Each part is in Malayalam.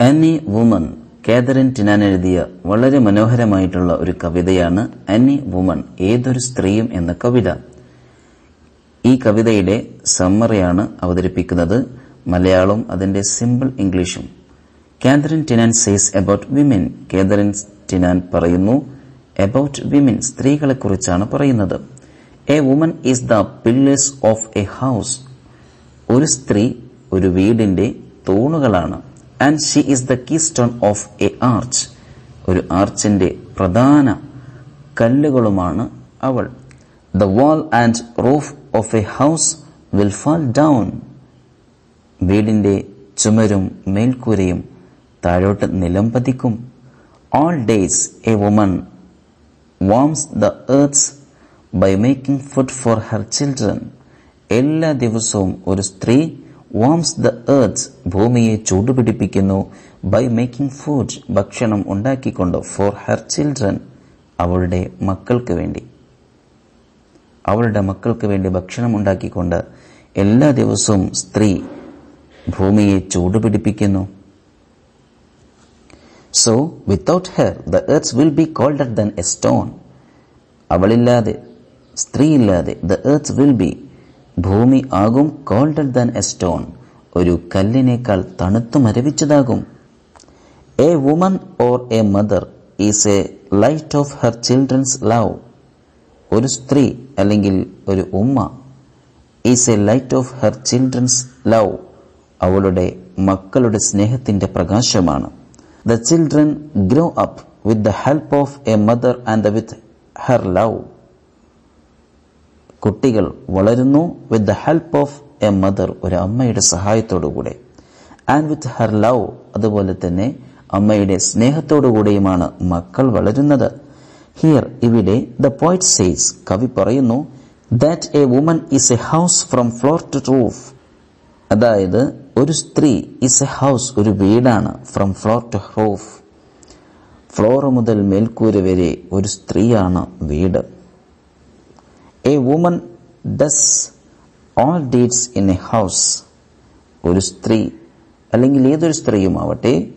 അനി വുമൺ കാതറിൻ ടിനാൻ എഴുതിയ വളരെ മനോഹരമായിട്ടുള്ള ഒരു കവിതയാണ് അനി വുമൺ ഏതൊരു സ്ത്രീയും എന്ന കവിത. ഈ കവിതയുടെ സമ്മറിയാണ് അവതരിപ്പിക്കുന്നത്. മലയാളവും അതിന്റെ സിമ്പിൾ ഇംഗ്ലീഷും Katharine Tynan says about women Katharine Tynan പറയുന്നു അബൌട്ട് വിമൻ സ്ത്രീകളെ കുറിച്ചാണ് പറയുന്നത്. A woman is the pillars of a house ഒരു സ്ത്രീ ഒരു വീടിന്റെ തൂണുകളാണ്. And she is the keystone of a arch ഒരു ആർച്ചിന്റെ പ്രധാന കല്ലുകളുമാണ് അവൾ. The wall and roof of a house will fall down വീടിന്റെ ചുമരും മേൽക്കൂരയും താഴോട്ട് നിലംപതിക്കും all days a woman warms the earths by making food for her children എല്ലാ ദിവസവും ഒരു സ്ത്രീ വാംസ് ദ എർത്ത് ഭൂമിയെ ചൂടുപിടിപ്പിക്കുന്നു. ബൈ മേക്കിംഗ് ഫുഡ് ഭക്ഷണം ഉണ്ടാക്കിക്കൊണ്ട്. ഫോർ ഹെർ ചിൽഡ്രൻ അവളുടെ മക്കൾക്ക് വേണ്ടി. അവളുടെ മക്കൾക്ക് വേണ്ടി ഭക്ഷണം ഉണ്ടാക്കിക്കൊണ്ട്. എല്ലാ ദിവസവും സ്ത്രീ ഭൂമിയെ ചൂടുപിടിപ്പിക്കുന്നു. So without her the earth will be colder than a stone അവളില്ലാതെ സ്ത്രീയില്ലാതെ ദ എർത്ത് വിൽ ബി ഭൂമി ആകും കോൾഡർ ദാൻ എ സ്റ്റോൺ ഒരു കല്ലിനേക്കാൾ തണുത്തു മരവിച്ചതാകും. A woman or a mother is a light of her children's love ഒരു സ്ത്രീ അല്ലെങ്കിൽ ഒരു ഉമ്മ is a light of her children's love അവളുടെ മക്കളുടെ സ്നേഹത്തിന്റെ പ്രകാശമാണ്. The children grow up with the help of a mother and with her love കുട്ടികൾ വളരുന്നു with the help of a mother ഒരു അമ്മയുടെ സഹായത്തോടുകൂടെ. ആൻഡ് വിത്ത് ഹർ ലവ് അതുപോലെ തന്നെ അമ്മയുടെ സ്നേഹത്തോടുകൂടെയുമാണ് മക്കൾ വളരുന്നത്. ഹിയർ ഇവിടെ ദ പോയിറ്റ് സെയ്സ് കവി പറയുന്നു that a woman is a house from floor to roof അതായത് ഒരു സ്ത്രീ ഈസ് എ ഹൗസ് ഒരു വീടാണ് from floor to roof floor മുതൽ മേൽക്കൂര വരെ ഒരു സ്ത്രീയാണ് വീട്. A woman does all deeds in a house ഒരു സ്ത്രീ അല്ലെങ്കിൽ ഏതൊരു സ്ത്രീയും ആവട്ടെ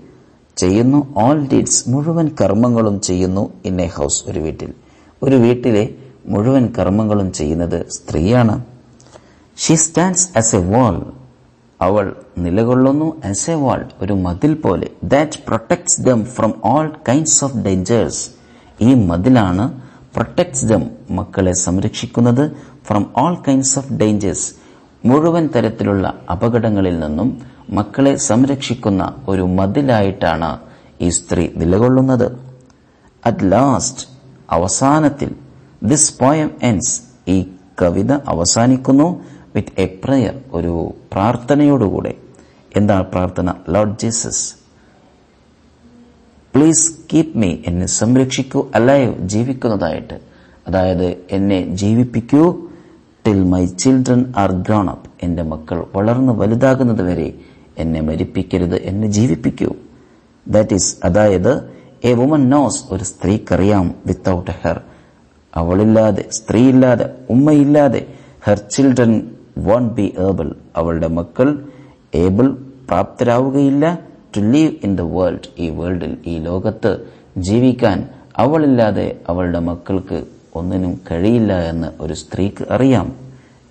ചെയ്യുന്നു ഓൾ ഡീഡ്സ് മുഴുവൻ കർമ്മങ്ങളും ചെയ്യുന്നു ഇൻ എ ഹൗസ് ഒരു വീട്ടിൽ. ഒരു വീട്ടിലെ മുഴുവൻ കർമ്മങ്ങളും ചെയ്യുന്നത് സ്ത്രീയാണ്. She stands as a wall അവൾ നിലകൊള്ളുന്നു ആസ് എ വാൾ ഒരു മതിൽ പോലെ. That protects them from all kinds of dangers ഈ മതിലാണ് പ്രൊട്ടക്ട്സ് ദം മക്കളെ സംരക്ഷിക്കുന്നത് from all kinds of dangers മുഴുവൻ തരത്തിലുള്ള അപകടങ്ങളിൽ നിന്നും മക്കളെ സംരക്ഷിക്കുന്ന ഒരു മതിലായിട്ടാണ് ഈ സ്ത്രീ നിലകൊള്ളുന്നത്. അറ്റ് ലാസ്റ്റ് അവസാനത്തിൽ ദിസ് പോയം എൻസ് ഈ കവിത അവസാനിക്കുന്നു വിത്ത് എ പ്രയർ ഒരു പ്രാർത്ഥനയോടുകൂടെ. എന്താണ് പ്രാർത്ഥന? Lord Jesus please keep me. എന്നെ സംരക്ഷിക്കൂ അലൈവ് ജീവിക്കുന്നതായിട്ട്. അതായത് എന്നെ ജീവിപ്പിക്കൂ. Till my children are grown up. എന്റെ മക്കൾ വളർന്നു വലുതാകുന്നത് വരെ എന്നെ മരിപ്പിക്കരുത് എന്നെ ജീവിപ്പിക്കൂ. ദാറ്റ് ഈസ് അതായത് എ വുമൻ നോസ് ഒരു സ്ത്രീക്കറിയാം വിത്തൗട്ട് ഹെർ അവളില്ലാതെ സ്ത്രീയില്ലാതെ ഉമ്മയില്ലാതെ her children won't be able അവളുടെ മക്കൾ able പ്രാപ്തരാവുകയില്ല. To leave in the world ഈ വേൾഡിൽ ഈ ലോകത്ത് ജീവിക്കാൻ അവളില്ലാതെ അവളുടെ മക്കൾക്ക് ഒന്നിനും കഴിയില്ല എന്ന് ഒരു സ്ത്രീക്ക് അറിയാം.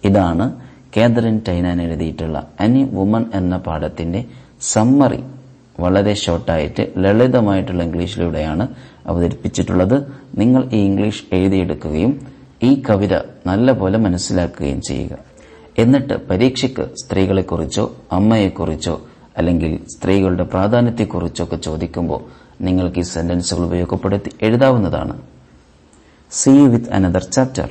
ഇതാണ് കേദറിൻ ടൈനാൻ എഴുതിയിട്ടുള്ള അനി വുമൺ എന്ന പാഠത്തിന്റെ സമ്മറി വളരെ ഷോർട്ടായിട്ട് ലളിതമായിട്ടുള്ള ഇംഗ്ലീഷിലൂടെയാണ് അവതരിപ്പിച്ചിട്ടുള്ളത്. നിങ്ങൾ ഈ ഇംഗ്ലീഷ് എഴുതിയെടുക്കുകയും ഈ കവിത നല്ലപോലെ മനസ്സിലാക്കുകയും ചെയ്യുക. എന്നിട്ട് പരീക്ഷയ്ക്ക് സ്ത്രീകളെക്കുറിച്ചോ അമ്മയെക്കുറിച്ചോ അല്ലെങ്കിൽ സ്ത്രീകളുടെ പ്രാധാന്യത്തെക്കുറിച്ചൊക്കെ ചോദിക്കുമ്പോൾ നിങ്ങൾക്ക് ഈ സെന്റൻസുകൾ ഉപയോഗപ്പെടുത്തി എഴുതാവുന്നതാണ്. C with another chapter